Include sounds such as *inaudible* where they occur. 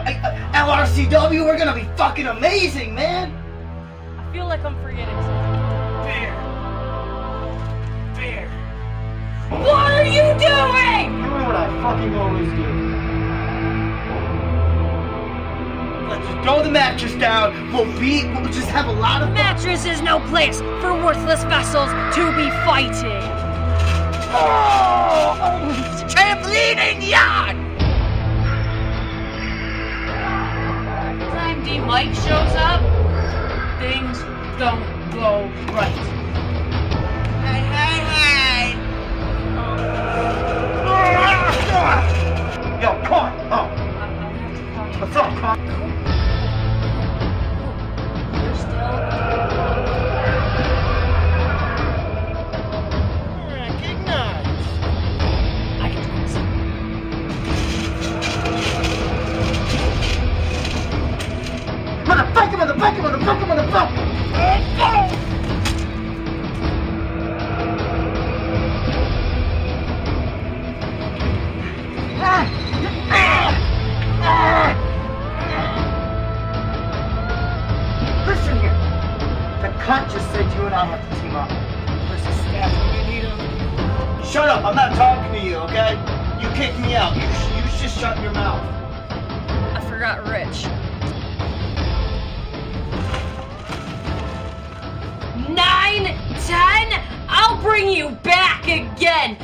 LRCW, we're gonna be fucking amazing, man. I feel like I'm forgetting something. Beer. Beer. What are you doing? Doing what I fucking always do. Let's just throw the mattress down. We'll beat. We'll just have a lot of fun. Mattress is no place for worthless vessels to be fighting. Oh! *laughs* Trampolining Every time D Mike shows up, things don't go right. Hey, hey, hey. Yo, Con. Oh, uh, what's up, Con? Listen here. The cunt just said you and I have to team up. Versus Steph. You need him. Shut up. I'm not talking to you, okay? You kicked me out. You, sh- you just shut your mouth. I forgot Rich. Nine, ten, I'll bring you back again.